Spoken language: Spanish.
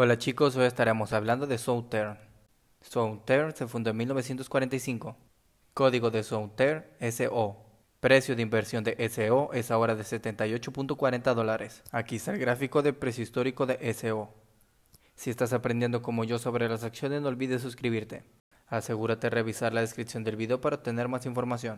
Hola chicos, hoy estaremos hablando de Southern. Southern se fundó en 1945. Código de Southern SO. Precio de inversión de SO es ahora de 78.40 dólares. Aquí está el gráfico de precio histórico de SO. Si estás aprendiendo como yo sobre las acciones, no olvides suscribirte. Asegúrate de revisar la descripción del video para obtener más información.